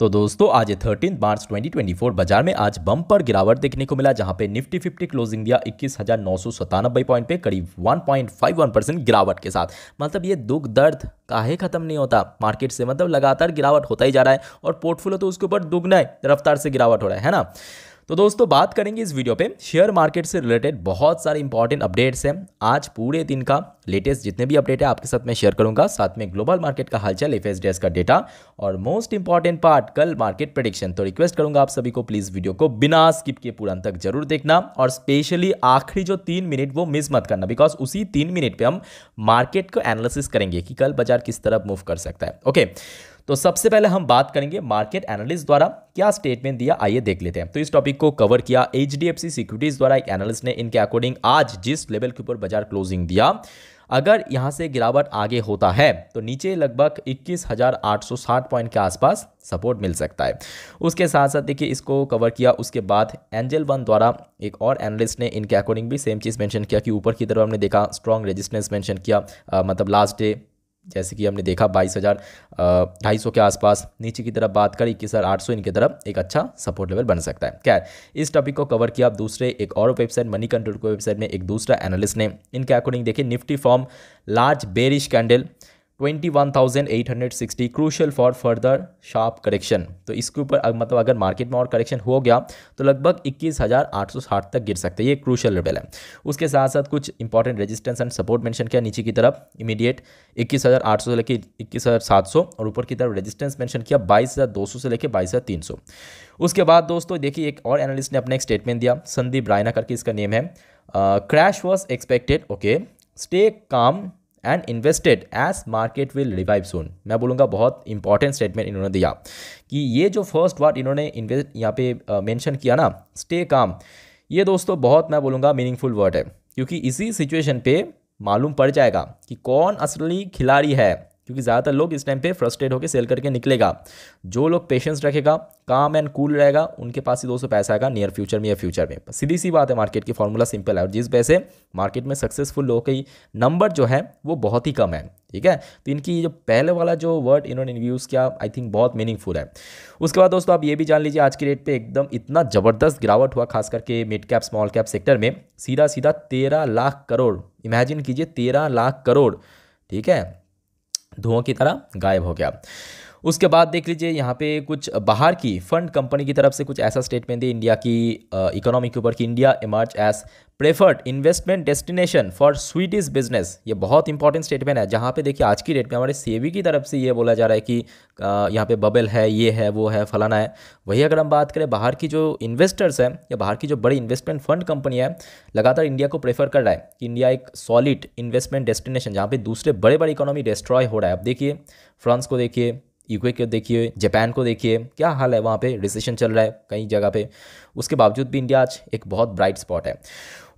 तो दोस्तों, आज थर्टीन मार्च 2024 बाज़ार में आज बम पर गिरावट देखने को मिला, जहाँ पे निफ्टी फिफ्टी क्लोजिंग दिया इक्कीस हज़ार नौ सौ पॉइंट पे करीब 1.51 परसेंट गिरावट के साथ। मतलब ये दुख दर्द काहे खत्म नहीं होता? मार्केट से मतलब लगातार गिरावट होता ही जा रहा है और पोर्टफोलियो तो उसके ऊपर दुगना रफ्तार से गिरावट हो रहा है ना? तो दोस्तों, बात करेंगे इस वीडियो पे। शेयर मार्केट से रिलेटेड बहुत सारे इंपॉर्टेंट अपडेट्स हैं। आज पूरे दिन का लेटेस्ट जितने भी अपडेट है, आपके साथ मैं शेयर करूँगा। साथ में ग्लोबल मार्केट का हालचाल एफ़ एस का डेटा और मोस्ट इंपॉर्टेंट पार्ट कल मार्केट प्रडिक्शन तो रिक्वेस्ट करूँगा आप सभी को प्लीज़ वीडियो को बिना स्किप किए पूरा तक ज़रूर देखना और स्पेशली आखिरी जो तीन मिनट वो मिस मत करना बिकॉज़ उसी तीन मिनट पर हम मार्केट को एनालिसिस करेंगे कि कल बाज़ार किस तरफ़ मूव कर सकता है। ओके तो सबसे पहले हम बात करेंगे मार्केट एनालिस्ट द्वारा क्या स्टेटमेंट दिया आइए देख लेते हैं। तो इस टॉपिक को कवर किया सी सिक्योरिटीज द्वारा एक एनालिस्ट ने इनके अकॉर्डिंग आज जिस लेवल के ऊपर बाज़ार क्लोजिंग दिया अगर यहाँ से गिरावट आगे होता है तो नीचे लगभग 21,860 पॉइंट के आसपास सपोर्ट मिल सकता है। उसके साथ साथ देखिए इसको कवर किया उसके बाद एंजल वन द्वारा एक और एनालिस्ट ने इनके अकॉर्डिंग भी सेम चीज़ मेंशन किया कि ऊपर की तरफ़ हमने देखा स्ट्रॉन्ग रेजिस्टेंस मेंशन किया आ, मतलब लास्ट डे जैसे कि हमने देखा बाईस हज़ार ढाई सौ के आसपास नीचे की तरफ़ बात करें इक्कीस हज़ार आठ सौ इनकी तरफ़ एक अच्छा सपोर्ट लेवल बन सकता है। क्या इस टॉपिक को कवर किया आप दूसरे एक और वेबसाइट मनी कंट्रोल को वेबसाइट में एक दूसरा एनालिस्ट ने। इनके अकॉर्डिंग देखिए Nifty form large bearish candle 21,860 crucial for further sharp correction तो इसके ऊपर मतलब अगर मार्केट में और करेक्शन हो गया तो लगभग 21,860 तक गिर सकते हैं। ये क्रूशल लेवल है। उसके साथ साथ कुछ important resistance and support mention किया नीचे की तरफ़ इमीडिएट 21,800 से लेकर 21,700 और ऊपर की तरफ़ रेजिस्टेंस मेंशन किया 22,200 से लेकर 22,300 उसके बाद दोस्तों देखिए एक और एनालिस्ट ने अपना एक स्टेटमेंट दिया संदीप रायना करके इसका नेम है। Crash was expected okay stay calm and invested as market will revive soon मैं बोलूँगा बहुत इंपॉर्टेंट स्टेटमेंट इन्होंने दिया कि ये जो फ़र्स्ट वर्ड इन्होंने इन्वेस्ट यहाँ पे मेंशन किया ना स्टे काम ये दोस्तों बहुत मैं बोलूँगा मीनिंगफुल वर्ड है। क्योंकि इसी सिचुएशन पे मालूम पड़ जाएगा कि कौन असली खिलाड़ी है क्योंकि ज़्यादातर लोग इस टाइम पे फ्रस्ट्रेट होकर सेल करके निकलेगा। जो लोग पेशेंस रखेगा, काम एंड कूल रहेगा, उनके पास ही दोस्तों पैसा आएगा नियर फ्यूचर में या फ्यूचर में। सीधी सी बात है मार्केट की फॉर्मूला सिंपल है और जिस वजह से मार्केट में सक्सेसफुल लोगों की नंबर जो है, वो बहुत ही कम है, ठीक है? तो इनकी जो पहले वाला जो वर्ड इन्होंने यूज़ किया आई थिंक बहुत मीनिंगफुल है। उसके बाद दोस्तों आप ये भी जान लीजिए, आज की डेट पे एकदम इतना ज़बरदस्त गिरावट हुआ, खास करके mid cap small cap sector में। सीधा सीधा तेरह लाख करोड़ इमेजिन कीजिए तेरह लाख करोड़, ठीक है? धुआँ की तरह गायब हो गया। उसके बाद देख लीजिए यहाँ पे कुछ बाहर की फंड कंपनी की तरफ़ से कुछ ऐसा स्टेटमेंट है इंडिया की इकोनॉमी के ऊपर कि India emerge as preferred investment destination for Swedish business ये बहुत इंपॉर्टेंट स्टेटमेंट है, जहाँ पे देखिए आज की डेट में हमारे सेवी की तरफ़ से ये बोला जा रहा है कि यहाँ पे बबल है, ये है, वो है, फलाना है। वही अगर हम बात करें बाहर की जो इन्वेस्टर्स हैं या बाहर की जो बड़ी इन्वेस्टमेंट फंड कंपनी है, लगातार इंडिया को प्रेफर कर रहा है कि इंडिया एक सॉलिड इन्वेस्टमेंट डेस्टिनेशन जहाँ पे दूसरे बड़े बड़े इकोनॉमी डिस्ट्रॉय हो रहा है। अब देखिए फ्रांस को देखिए यूके को देखिए, जापान को देखिए, क्या हाल है वहाँ पे? रिसेशन चल रहा है कई जगह पे। उसके बावजूद भी इंडिया आज एक बहुत ब्राइट स्पॉट है।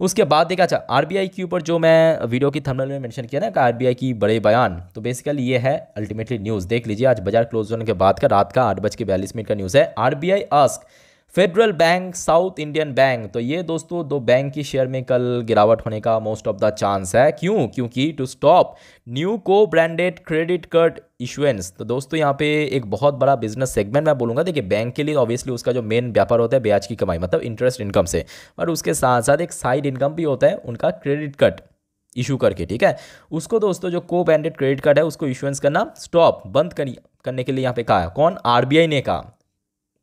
उसके बाद देखा अच्छा आरबीआई के ऊपर जो मैं वीडियो की थंबनेल में मेंशन किया ना, कि आर की बड़े बयान तो बेसिकली ये है अल्टीमेटली न्यूज़ देख लीजिए, आज बाज़ार क्लोज होने के बाद का, रात का आठ बज के बयालीस मिनट का न्यूज़ है। R B ask Federal Bank South Indian Bank तो ये दोस्तों दो बैंक की शेयर में कल गिरावट होने का मोस्ट ऑफ़ द चांस है। क्यों? क्योंकि to stop new co branded credit card issuance तो दोस्तों यहाँ पे एक बहुत बड़ा बिज़नेस सेगमेंट मैं बोलूँगा। देखिए बैंक के लिए ऑब्वियसली उसका जो मेन व्यापार होता है ब्याज की कमाई मतलब इंटरेस्ट इनकम से। और उसके साथ साथ एक साइड इनकम भी होता है, उनका क्रेडिट कार्ड इशू करके, ठीक है? उसको दोस्तों जो को ब्रांडेड क्रेडिट कार्ड है, उसको इशुएंस करना स्टॉप बंद करने के लिए यहाँ पे कहा है। कौन? आरबीआई ने कहा।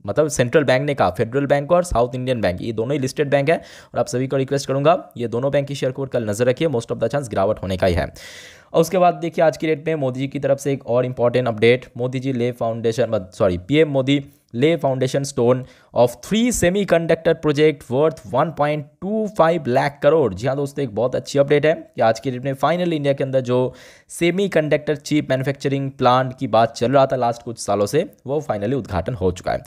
मतलब सेंट्रल बैंक ने कहा फेडरल बैंक और साउथ इंडियन बैंक ये दोनों ही लिस्टेड बैंक है। और आप सभी को रिक्वेस्ट करूँगा, ये दोनों बैंक की शेयर को कल नज़र रखिए मोस्ट ऑफ़ द चांस गिरावट होने का ही है। और उसके बाद देखिए आज की डेट में मोदी जी की तरफ़ से एक और इंपॉर्टेंट अपडेट मोदी जी ले foundation sorry PM Modi lay foundation stone of three semiconductor project worth 1.25 lakh crore जी हाँ दोस्तों, एक बहुत अच्छी अपडेट है कि आज की डेट में फाइनल इंडिया के अंदर जो semiconductor chip manufacturing plant की बात चल रहा था लास्ट कुछ सालों से, वो फाइनली उद्घाटन हो चुका है।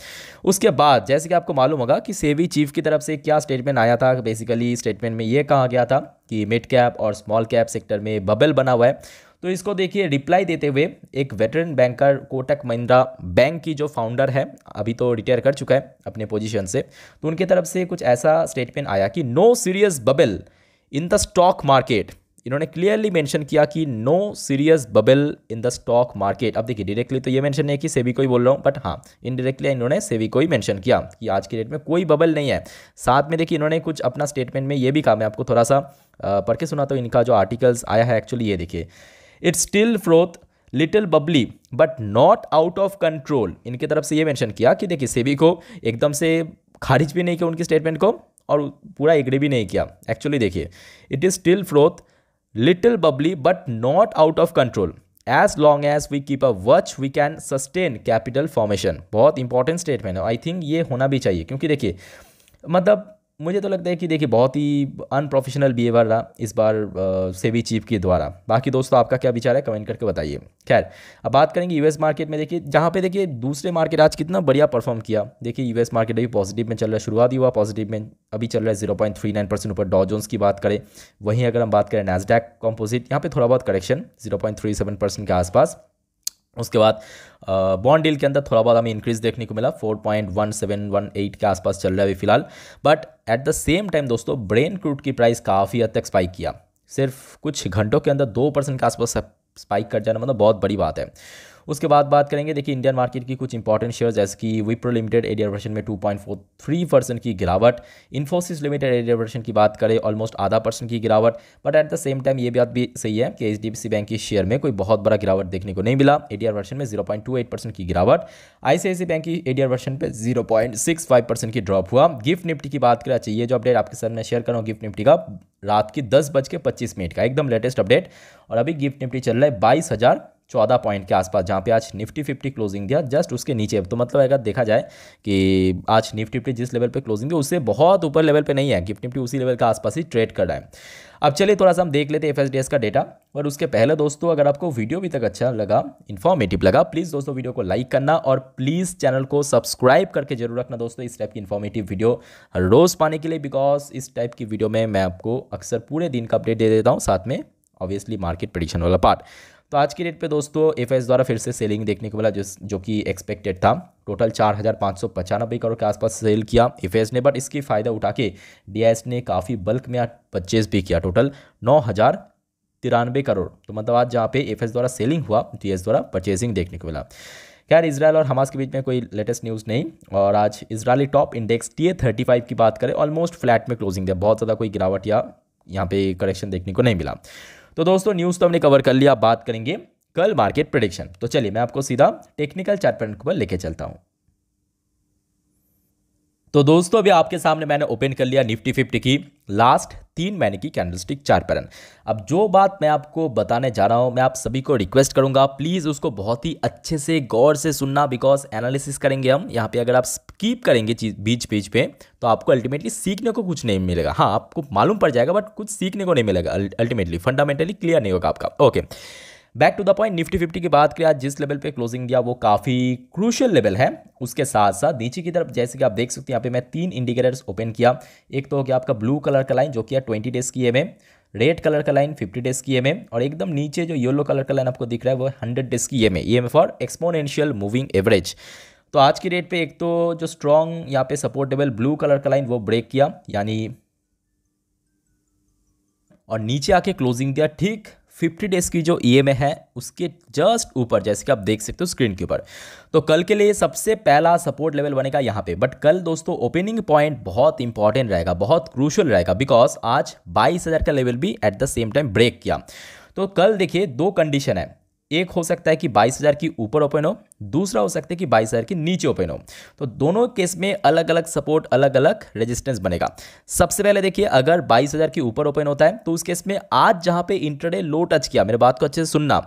उसके बाद जैसे कि आपको मालूम होगा कि सेवी चीफ की तरफ़ से क्या स्टेटमेंट आया था। बेसिकली स्टेटमेंट में ये कहा गया था कि मिड कैप और स्मॉल कैप सेक्टर में बबल बना हुआ तो इसको देखिए रिप्लाई देते हुए एक veteran banker Kotak Mahindra bank की जो फाउंडर है, अभी तो रिटायर कर चुका है अपने पोजीशन से। तो उनकी तरफ़ से कुछ ऐसा स्टेटमेंट आया कि no serious bubble in the stock market इन्होंने क्लियरली मेंशन किया कि no serious bubble in the stock market अब देखिए डायरेक्टली तो ये मेंशन नहीं है कि सेबी को ही बोल रहा हूँ बट हाँ इनडायरेक्टली इन्होंने सेबी को ही मेंशन किया कि आज के डेट में कोई बबल नहीं है। साथ में देखिए, इन्होंने कुछ अपना स्टेटमेंट में ये भी कहा, मैं आपको थोड़ा सा पढ़ के सुना तो इनका जो आर्टिकल्स आया है एक्चुअली ये देखिए। It's still froth little bubbly but not out of control इनकी तरफ़ से ये मेंशन किया कि देखिए सेबी को एकदम से खारिज भी नहीं किया उनकी स्टेटमेंट को, और पूरा एग्री भी नहीं किया। एक्चुअली देखिए it is still froth little bubbly but not out of control as long as we keep a watch we can sustain capital formation बहुत इंपॉर्टेंट स्टेटमेंट है आई थिंक ये होना भी चाहिए क्योंकि देखिए मतलब मुझे तो लगता है कि देखिए, बहुत ही अनप्रोफेशनल बिहेवियर रहा इस बार सेबी चीफ के द्वारा। बाकी दोस्तों, आपका क्या विचार है? कमेंट करके बताइए। खैर, अब बात करेंगे यूएस मार्केट में। देखिए, जहाँ पे देखिए, दूसरे मार्केट आज कितना बढ़िया परफॉर्म किया। देखिए यूएस मार्केट अभी पॉजिटिव में चल रहा है, शुरुआत ही हुआ पॉजिटिव में, अभी चल रहा है zero point three nine percent ऊपर। डॉजोन्स की बात करें, वहीं अगर हम बात करें नैसडैक कॉम्पोजिट यहाँ पर थोड़ा बहुत correction zero point three seven percent के आसपास। उसके बाद बॉन्ड डील के अंदर थोड़ा बहुत हमें इंक्रीज देखने को मिला 4.1718 के आसपास चल रहा है अभी फ़िलहाल। But at the same time दोस्तों ब्रेन क्रूड की प्राइस काफ़ी हद तक स्पाइक किया। सिर्फ़ कुछ घंटों के अंदर दो परसेंट के आसपास स्पाइक कर जाना मतलब बहुत बड़ी बात है। उसके बाद बात करेंगे, देखिए इंडियन मार्केट की कुछ इंपॉर्टेंट शेयर जैसे कि विप्रो लिमिटेड एडियर वर्षन में 2.43 परसेंट की गिरावट। इन्फोसिस लिमिटेड एडियर वर्शन की बात करें ऑलमोस्ट आधा परसेंट की गिरावट। But at the same time ये बात भी सही है कि एच बैंक की शेयर में कोई बहुत बड़ा गिरावट देखने को नहीं मिला। एडियर वर्शन में ज़ीरो परसेंट की गिरावट। आईसीआईसी बैंक की एडियर वर्षन पर ज़ीरो परसेंट की ड्रॉप हुआ। गिफ्ट निफ्टी की बात करें चाहिए जो अपडेट आपके साथ मैं शेयर कर रहा गिफ्ट निफ्टी का, रात की दस बज के पच्चीस मिनट का, एकदम लेटेस्ट अपडेट और अभी गिफ्ट निफ्टी चल रहा है बाईस हज़ार चौदह पॉइंट के आसपास, जहाँ पे आज निफ्टी फिफ्टी क्लोजिंग दिया जस्ट उसके नीचे। तो मतलब अगर देखा जाए कि आज निफ्टी फिफ्टी जिस लेवल पे क्लोजिंग दिया, उससे बहुत ऊपर लेवल पे नहीं है गिफ्ट निफ्टी उसी लेवल के आसपास ही ट्रेड कर रहा है। अब चलिए थोड़ा सा हम देख लेते हैं एफएसडीएस का डेटा और उसके पहले दोस्तों, अगर आपको वीडियो अभी तक अच्छा लगा इन्फॉर्मेटिव लगा प्लीज़ दोस्तों वीडियो को लाइक करना और प्लीज़ चैनल को सब्सक्राइब करके ज़रूर रखना दोस्तों इस टाइप की इन्फॉर्मेटिव वीडियो रोज़ पाने के लिए बिकॉज़ इस टाइप की वीडियो में मैं आपको अक्सर पूरे दिन का अपडेट दे देता हूँ, साथ में ऑब्वियसली मार्केट प्रडिक्शन वाला पार्ट तो आज की डेट पे दोस्तों एफएस द्वारा फिर से सेलिंग देखने को मिला, जिस जो कि एक्सपेक्टेड था। टोटल चार हज़ार पाँच सौ पचानबे करोड़ के आसपास सेल किया एफएस ने बट इसकी फ़ायदा उठा के डी ने काफ़ी बल्क में परचेज भी किया। टोटल नौ हज़ार तिरानवे करोड़। तो मतलब आज जहाँ पे एफएस द्वारा सेलिंग हुआ डीएस द्वारा परचेजिंग देखने को मिला। खैर इसराइल और हमास के बीच में कोई लेटेस्ट न्यूज़ नहीं, और आज Israeli top index T A thirty five की बात करें ऑलमोस्ट फ्लैट में क्लोजिंग दिया। बहुत ज़्यादा कोई गिरावट या यहाँ पे करेक्शन देखने को नहीं मिला। तो दोस्तों न्यूज़ तो हमने कवर कर लिया बात करेंगे कल मार्केट प्रोडिक्शन तो चलिए, मैं आपको सीधा टेक्निकल चार्ट पैटर्न पर लेके चलता हूँ। तो दोस्तों, अभी आपके सामने मैंने ओपन कर लिया निफ्टी फिफ्टी की लास्ट तीन महीने की कैंडलस्टिक चार पैटर्न अब जो बात मैं आपको बताने जा रहा हूँ, मैं आप सभी को रिक्वेस्ट करूँगा प्लीज़ उसको बहुत ही अच्छे से, गौर से सुनना बिकॉज़ एनालिसिस करेंगे हम। यहाँ पे अगर आप स्कीप करेंगे चीज़ बीच बीच पे तो आपको अल्टीमेटली सीखने को कुछ नहीं मिलेगा। हाँ आपको मालूम पड़ जाएगा बट कुछ सीखने को नहीं मिलेगा अल्टीमेटली फंडामेंटली क्लियर नहीं होगा आपका। Okay back to the point Nifty fifty की बात करें, आज जिस लेवल पे क्लोजिंग दिया, वो काफ़ी क्रूशियल लेवल है। उसके साथ साथ नीचे की तरफ़, जैसे कि आप देख सकते हैं, यहाँ पे मैं तीन इंडिकेटर्स ओपन किया। एक तो हो गया आपका ब्लू कलर का लाइन जो कि ट्वेंटी डेज़ की एमए रेड कलर का लाइन फिफ्टी डेज़ की एमए और एकदम नीचे जो येलो कलर का लाइन आपको दिख रहा है, वो हंड्रेड डेज़ की M A M for exponential moving average तो आज की डेट पे एक तो जो स्ट्रॉन्ग यहाँ पे सपोर्टेबल ब्लू कलर का लाइन वो ब्रेक किया, यानी और नीचे आके क्लोजिंग दिया, ठीक 50 डेज़ की जो ई है, उसके जस्ट ऊपर, जैसे कि आप देख सकते हो स्क्रीन के ऊपर। तो कल के लिए सबसे पहला सपोर्ट लेवल बनेगा यहाँ पे। बट कल दोस्तों ओपनिंग पॉइंट बहुत इंपॉर्टेंट रहेगा, बहुत क्रूशल रहेगा बिकॉज़ आज बाईस का लेवल भी at the same time break किया। तो कल देखिए दो कंडीशन है। एक हो सकता है कि बाईस हज़ार की ऊपर ओपन हो, दूसरा हो सकता है कि बाईस हज़ार की नीचे ओपन हो। तो दोनों केस में अलग अलग सपोर्ट अलग अलग रेजिस्टेंस बनेगा। सबसे पहले देखिए, अगर बाईस हज़ार की ऊपर ओपन होता है तो उस केस में आज जहाँ पे इंटरडे लो टच किया, मेरे बात को अच्छे से सुनना,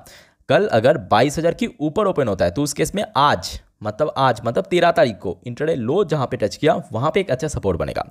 कल अगर बाईस हज़ार की ऊपर ओपन होता है तो उस केस में आज मतलब आज मतलब तेरह तारीख को इंटरडे लो जहाँ पे टच किया, वहाँ पे एक अच्छा सपोर्ट बनेगा।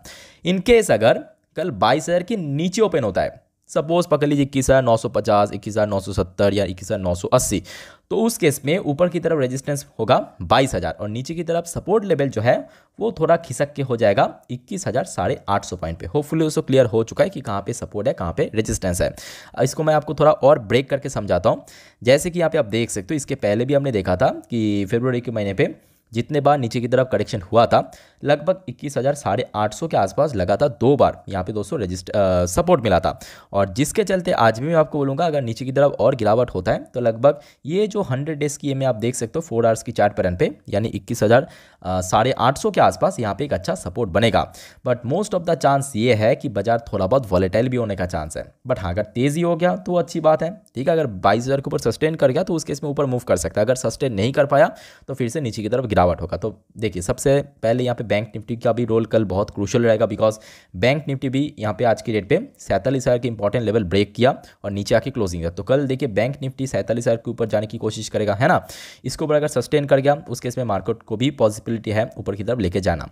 इनकेस अगर कल बाईस हज़ार की नीचे ओपन होता है सपोज़ पकड़ लीजिए इक्कीस हज़ार नौ सौ पचास, इक्कीस हज़ार नौ सौ सत्तर या इक्कीस हज़ार नौ सौ अस्सी तो उस केस में ऊपर की तरफ़ रेजिस्टेंस होगा बाईस हज़ार और नीचे की तरफ़ सपोर्ट लेवल जो है, वो थोड़ा खिसक के हो जाएगा इक्कीस हज़ार साढ़े आठ सौ पॉइंट पे। होपफुली उसको क्लियर हो चुका है कि कहाँ पे सपोर्ट है, कहाँ पे रेजिस्टेंस है। इसको मैं आपको थोड़ा और ब्रेक करके समझाता हूँ। जैसे कि यहाँ पे आप देख सकते हो, इसके पहले भी हमने देखा था कि फेब्रवरी के महीने पर जितने बार नीचे की तरफ़ करेक्शन हुआ था, लगभग इक्कीस हज़ार साढ़े आठ सौ के आसपास लगा था दो बार यहाँ पे दोस्तों रजिस्टर सपोर्ट मिला था। और जिसके चलते आज भी मैं आपको बोलूँगा, अगर नीचे की तरफ़ और गिरावट होता है तो लगभग ये जो हंड्रेड डेज़ की ये में आप देख सकते हो, फोर आवर्स की चार्ट पैरन पे, यानी इक्कीस हज़ार साढ़े आठ सौ के आसपास यहाँ पे एक अच्छा सपोर्ट बनेगा। But most of the chance ये है कि बाज़ार थोड़ा बहुत वॉलेटाइल भी होने का चांस है। बट हाँ अगर तेज़ी हो गया तो अच्छी बात है, ठीक है? अगर बाईस हज़ार के ऊपर सस्टेन कर गया तो उस केस में ऊपर मूव कर सकता है। अगर सस्टेन नहीं कर पाया तो फिर से नीचे की तरफ़ गिरावट होगा। तो देखिए, सबसे पहले यहाँ पे बैंक निफ्टी का भी रोल कल बहुत क्रूशल रहेगा बिकॉज़ बैंक निफ्टी भी यहाँ पे आज की डेट पे सैंतालीस हज़ार के इंपॉर्टेंट लेवल ब्रेक किया और नीचे आके क्लोजिंग है तो कल देखिए, बैंक निफ्टी सैंतालीस हज़ार के ऊपर जाने की कोशिश करेगा, है ना? इसके ऊपर अगर सस्टेन कर गया। उस केस में मार्केट को भी पॉसिबिलिटी है ऊपर की तरफ़ लेके जाना।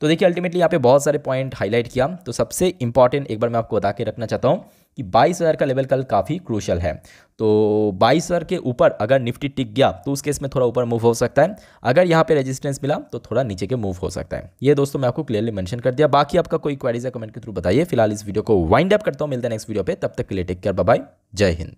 तो देखिए अल्टीमेटली यहाँ पे बहुत सारे पॉइंट हाईलाइट किया। तो सबसे इंपॉर्टेंट एक बार मैं आपको बता के रखना चाहता हूँ कि बाईस हज़ार का लेवल कल काफ़ी क्रूशल है। तो बाईस हज़ार के ऊपर अगर निफ्टी टिक गया तो उस केस में थोड़ा ऊपर मूव हो सकता है। अगर यहाँ पे रेजिस्टेंस मिला तो थोड़ा नीचे के मूव हो सकता है। ये दोस्तों मैं आपको क्लियरली मेंशन कर दिया। बाकी आपका कोई क्वेरीज है कमेंट के थ्रू बताइए, फ़िलहाल इस वीडियो को वाइंड अप करता हूँ। मिलता हैं नेक्स्ट वीडियो पर तब तक के लिए टेक केयर बाय जय हिंद।